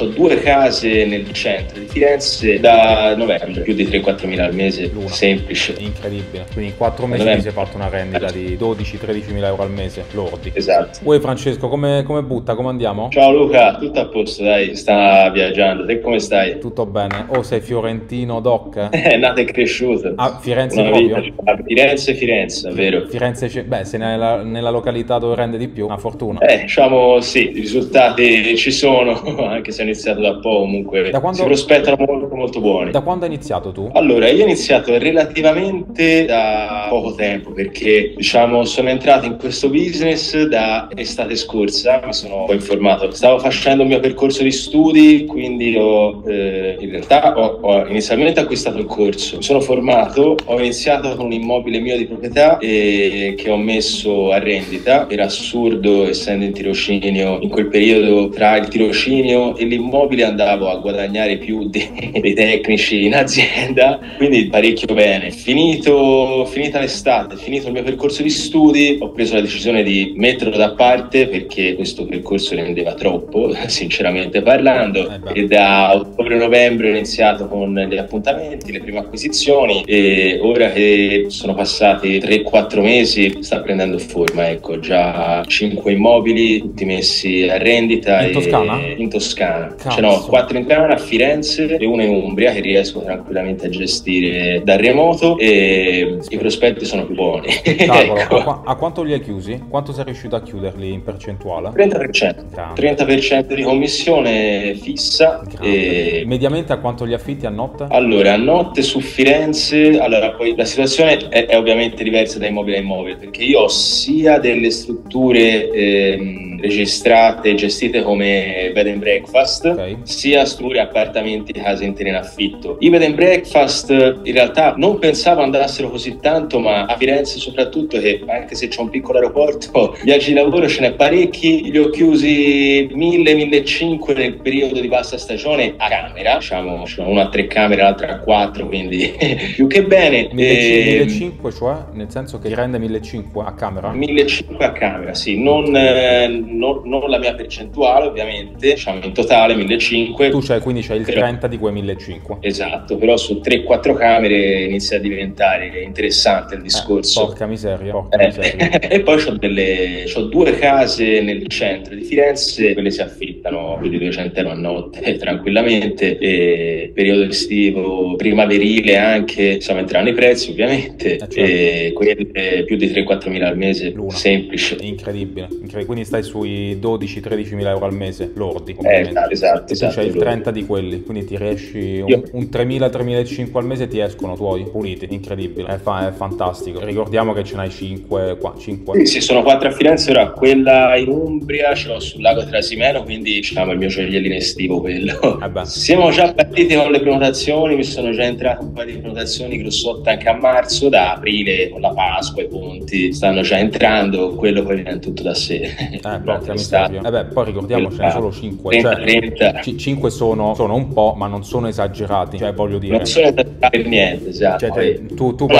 Ho due case nel centro di Firenze da novembre, più di 3-4 mila al mese, L'una. semplice. Incredibile. Quindi in 4 mesi Novembre. ti sei fatto una rendita di 12-13 mila euro al mese, lordi. Esatto. Uè Francesco, come, come butta? Come andiamo? Ciao Luca, tutto a posto, dai, sta viaggiando. Te come stai? Tutto bene. Oh, sei fiorentino doc? È nato e cresciuto. Ah, Firenze Una proprio? vita, Firenze, Firenze, vero? Firenze, beh, sei nella, nella località dove rende di più, una fortuna. Eh, diciamo sì, i risultati ci sono, anche se ho iniziato da poco, comunque Da quando- si prospettano molto molto buoni. Da quando hai iniziato tu? Allora, io ho iniziato relativamente da poco tempo perché, diciamo, sono entrato in questo business da estate scorsa, mi sono un po' informato. Stavo facendo il mio percorso di studi, quindi ho, eh, in realtà ho, ho inizialmente acquistato il corso, mi sono formato, ho iniziato con un immobile mio di proprietà e che ho messo a rendita. Per assurdo, essendo in tirocinio, in quel periodo tra il tirocinio e l'immobile andavo a guadagnare più dei, dei tecnici in azienda, quindi parecchio bene. Finito, finita l'estate, finito il mio percorso di studi, ho preso la decisione di metterlo da parte perché questo percorso rendeva troppo, sinceramente parlando, Eh e da ottobre-novembre ho iniziato con gli appuntamenti, le prime acquisizioni e ora che sono passati 3-4 mesi sta prendendo forma, ecco, già 5 immobili, tutti messi a rendita. In Toscana? In Toscana. Cazzo. Ce n'ho 4 in Toscana, a Firenze e una in Umbria che riesco tranquillamente a gestire da remoto e i prospetti sono più buoni. Cavolo, ecco. a, a quanto li hai chiusi? Quanto sei riuscito a chiuderli in percentuale? 30%. Grande. 30% di commissione fissa e Mediamente a quanto li affitti a notte? Allora, a notte su Firenze, allora poi la situazione è, è ovviamente diversa da immobile a immobile, perché io ho sia delle strutture ehm, registrate, gestite come bed and breakfast, Ok. sia strutture, appartamenti, case intere in affitto. I bed and breakfast in realtà non pensavo andassero così tanto, ma a Firenze soprattutto, che anche se c'è un piccolo aeroporto, viaggi di lavoro ce n'è parecchi, li ho chiusi 1000-1500 nel periodo di bassa stagione a camera, diciamo, una a tre camere, l'altra a quattro, quindi più che bene. 1500, Ehm, cioè? Nel senso che rende 1500 a camera? 1500 a camera, sì, non, eh, non- non la mia percentuale ovviamente, diciamo in totale 1500. Tu c'hai, quindi c'hai il Però- 30 di quei 1500. Esatto, però su 3-4 camere inizia a diventare interessante il Eh, discorso. porca miseria, porca Eh, miseria. e poi ho delle c'ho due case nel centro di Firenze, quelle si affittano più di 200 euro a notte tranquillamente. E periodo estivo, primaverile anche, insomma, entrano i prezzi ovviamente. Eh, certo. E quelle più di 3-4 mila al mese, L'una. semplice. Incredibile, incredibile. Quindi stai sui 12-13 mila euro al mese, lordi. Eh, ovviamente. esatto, E esatto. c'hai il 30 di quelli, quindi ti riesci un, un 3.000-3.500 al mese ti escono tuoi, puliti, incredibile, è, fa- è fantastico. Ricordiamo che ce n'hai 5 qua, 5. Sì, sì, sono quattro a Firenze, ora quella in Umbria ce l'ho sul lago Trasimeno, quindi diciamo il mio gioiellino estivo quello. Eh beh. Siamo già partiti con le prenotazioni, mi sono già entrate un paio di prenotazioni grossotte anche a marzo, da aprile con la Pasqua, i ponti stanno già entrando, quello poi viene tutto da sé. Eh. Eh beh, poi ricordiamo ce ne sono 5. 30, Cioè, 30. 5 sono, sono un po', ma non sono esagerati. Cioè, voglio dire. Non sono entrati per niente, esatto. Cioè, te- tu, tu poi,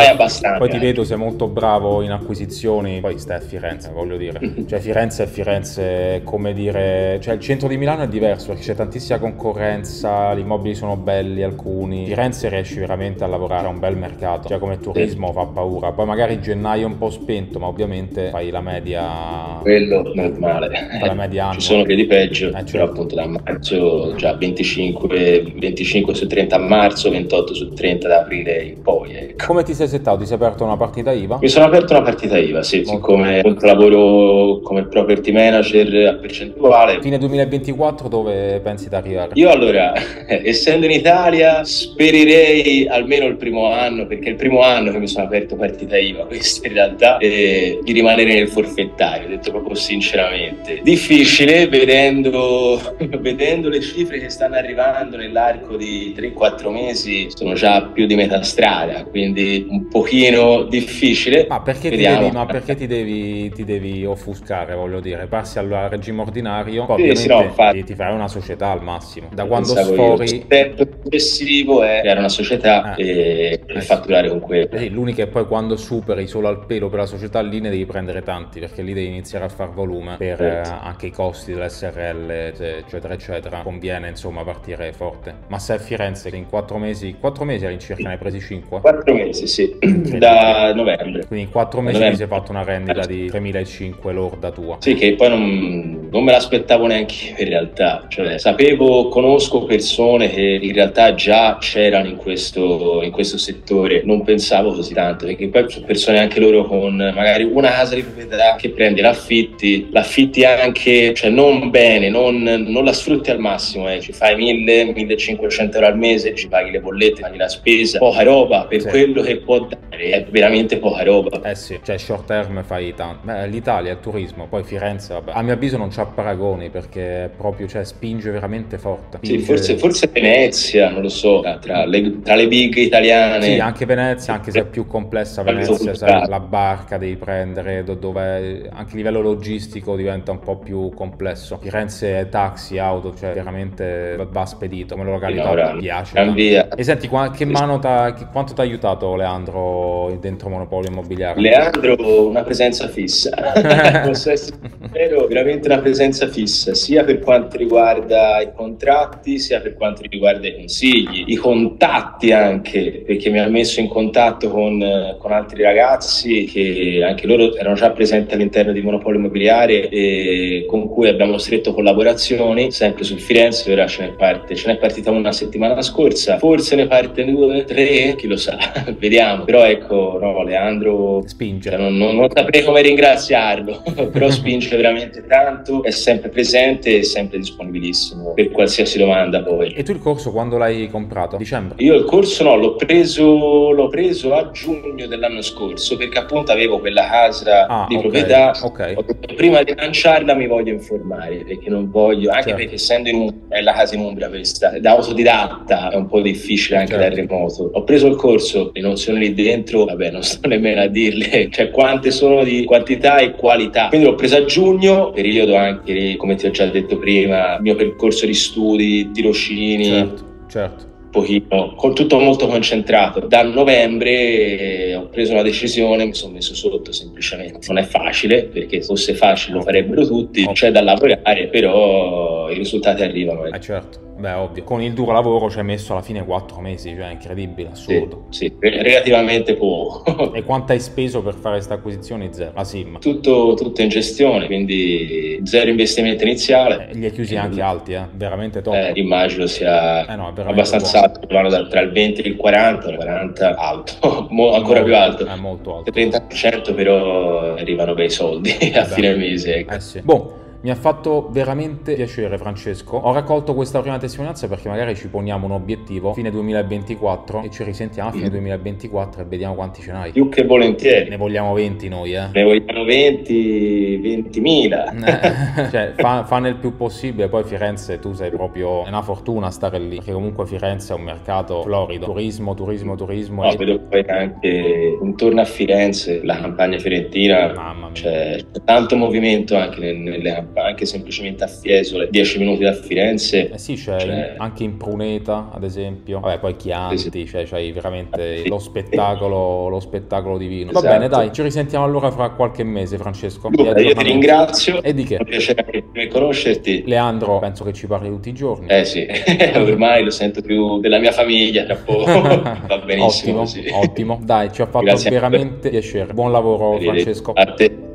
poi ti vedo, sei molto bravo in acquisizioni, poi stai a Firenze, voglio dire. Cioè, Firenze è Firenze, come dire, cioè il centro di Milano è diverso perché c'è tantissima concorrenza, gli immobili sono belli alcuni. Firenze riesci veramente a lavorare a un bel mercato, cioè come turismo fa paura. Poi magari gennaio è un po' spento, ma ovviamente fai la media Quello normale. Fai la media annua. Ci sono quelli peggio, Eh, certo. però appunto da marzo già 25, 25 su 30 a marzo, 28 su 30 da aprile in poi. Ecco. Come ti sei settato? Ti sei aperto una partita IVA? Mi sono aperto una partita IVA, sì, Molto siccome lavoro come property manager a percentuale. Fine 2024 dove pensi di arrivare? Io allora, essendo in Italia, spererei almeno il primo anno, perché è il primo anno che mi sono aperto partita IVA, questo in realtà, eh, di rimanere nel forfettario, detto proprio sinceramente. Difficile vedendo, vedendo le cifre che stanno arrivando nell'arco di 3-4 mesi, sono già più di metà strada, quindi un pochino difficile. Ma perché, ti devi, ma perché ti devi, ti devi offuscare, voglio dire? Passi al regime ordinario, Sì, sì, no, no, infatti, ti, farai una società al massimo. Da quando sfori... Il step successivo è creare una società eh. e, eh, fatturare con quello. Eh, l'unica è poi quando superi solo al pelo per la società lì ne devi prendere tanti perché lì devi iniziare a far volume per certo. eh, anche i costi dell'SRL eccetera eccetera conviene insomma partire forte ma se a Firenze in quattro mesi quattro mesi all'incirca ne hai presi cinque? quattro mesi sì da novembre quindi in quattro mesi ti sei fatto una rendita di 3.500 lorda tua sì che poi non, non me l'aspettavo neanche in realtà. Cioè sapevo conosco persone che in realtà già c'erano in questo, in questo settore. Non pensavo così tanto perché poi sono persone anche loro con magari una casa di proprietà che prendi l'affitti l'affitti anche cioè non bene non, non la sfrutti al massimo eh. ci fai 1000 1500 euro al mese ci paghi le bollette paghi la spesa poca roba. Per sì. quello che può dare è veramente poca roba. Eh sì cioè short term fai tanto. Beh, l'Italia il turismo poi Firenze vabbè. A mio avviso non c'ha paragoni perché proprio cioè spinge veramente forte. Spinge... sì forse, forse Venezia non lo so tra le, tra le big italiane. Sì anche Venezia anche se è più complessa Venezia sai, la barca devi prendere dove anche a livello logistico diventa un po' più complesso. Firenze taxi auto cioè veramente va spedito come località no, mi piace e senti che mano quanto ti ha aiutato Leandro dentro Monopolio Immobiliare? Leandro una presenza fissa. Posso essere vero veramente una presenza fissa sia per quanto riguarda i contratti sia per quanto riguarda i consigli. I contatti anche perché mi ha messo in contatto con, con altri ragazzi che anche loro erano già presenti all'interno di Monopolio Immobiliare e con cui abbiamo stretto collaborazioni sempre su Firenze ora ce n'è, parte, ce n'è partita una settimana scorsa. Forse ne parte due, tre, chi lo sa vediamo. Però ecco no, Leandro spinge. cioè, non, non, non saprei come ringraziarlo però spinge veramente tanto è sempre presente sempre disponibilissimo per qualsiasi domanda poi e tu il corso quando l'hai comprato? dicembre? io il corso no l'ho preso, l'ho preso a giugno dell'anno scorso perché appunto avevo quella casa ah, di okay, proprietà okay. prima di lanciarla mi voglio informare perché non voglio anche certo. perché essendo in Umbria è la casa in Umbria questa da autodidatta è un po' difficile anche certo. da remoto ho preso il corso le nozioni lì dentro vabbè non sto nemmeno a dirle cioè quante sono di quantità e qualità quindi l'ho preso a giugno periodo anche come ti ho già detto prima il mio percorso di studi tirocini certo certo pochino, con tutto molto concentrato. Da novembre eh, ho preso una decisione, mi sono messo sotto semplicemente. Non è facile, perché se fosse facile lo farebbero tutti, c'è da lavorare, però i risultati arrivano. Eh certo. Beh, ovvio. Con il duro lavoro ci hai messo alla fine quattro mesi, cioè incredibile, assurdo. Sì, sì relativamente poco. e quanto hai speso per fare questa acquisizione? Zero. La SIM? Tutto, tutto in gestione, quindi zero investimento iniziale. Eh, li hai chiusi anche alti, eh? Veramente top. Eh, immagino sia eh no, abbastanza alto, tra il 20 e il 40, il 40 alto, Mo, ancora molto, più alto. È molto alto. Il 30% però arrivano bei soldi a fine mese. Eh sì. Boh. Mi ha fatto veramente piacere Francesco. Ho raccolto questa prima testimonianza perché magari ci poniamo un obiettivo fine 2024 e ci risentiamo a fine 2024 mm. e vediamo quanti ce n'hai. Più che volentieri. Ne vogliamo 20 noi, eh. Ne vogliamo 20, 20.000. cioè, fa, fa, nel più possibile. Poi Firenze tu sei proprio... È una fortuna stare lì perché comunque Firenze è un mercato florido. Turismo, turismo, turismo. No, e... vedo poi anche intorno a Firenze la campagna fiorentina. Mamma mia. C'è tanto movimento anche nelle campagne anche semplicemente a Fiesole, 10 minuti da Firenze. Eh sì, c'è cioè... anche in Pruneta, ad esempio. Vabbè, poi Chianti, sì, sì. cioè c'hai veramente lo spettacolo, lo spettacolo divino. Va bene, esatto. dai, ci risentiamo allora fra qualche mese, Francesco. Allora, io ti ringrazio. E di che? È un piacere conoscerti. Leandro, penso che ci parli tutti i giorni. Eh sì, ormai lo sento più della mia famiglia, tra poco. Va benissimo. Ottimo, ottimo. Dai, ci ha fatto Grazie veramente piacere. Buon lavoro, Francesco. A te.